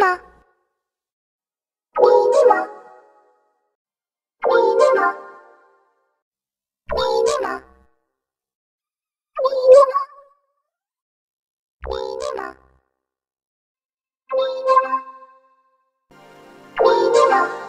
も。みに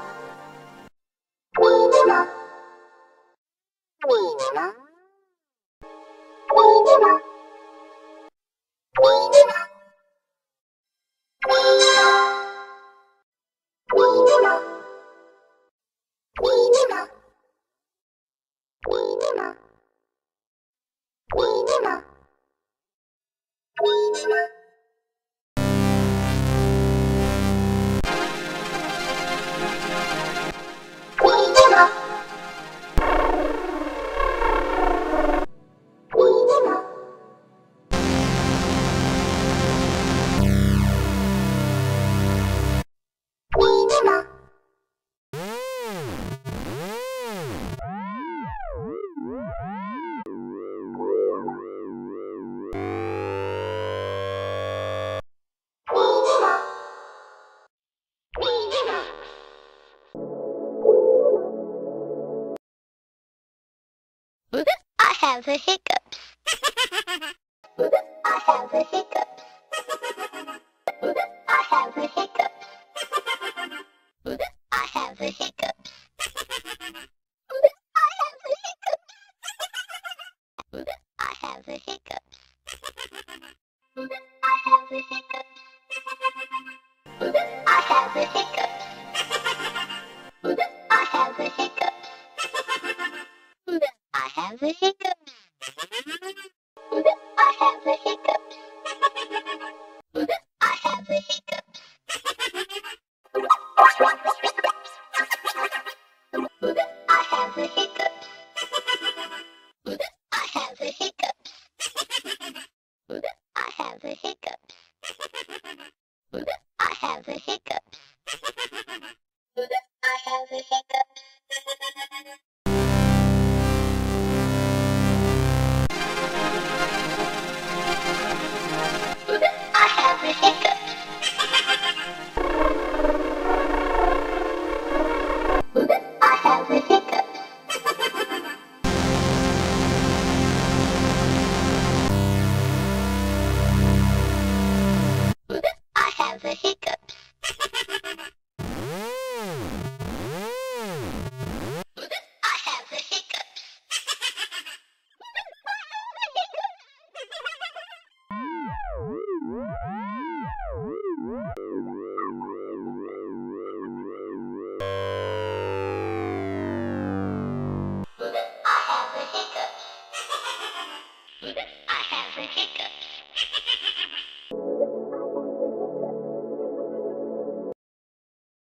I have the hiccups. I have the hiccups. The hiccups. I have the hiccups. I have the hiccups. I have the hiccups. I have the hiccups. I have the hiccups. I have the hiccups. hic